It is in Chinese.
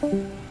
拜。